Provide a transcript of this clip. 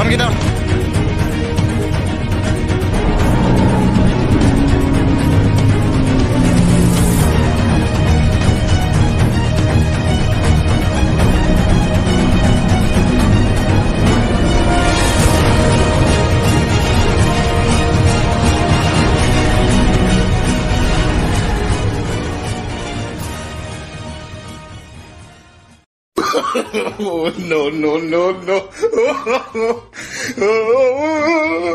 Come on, get down. Oh, no, no, no, no.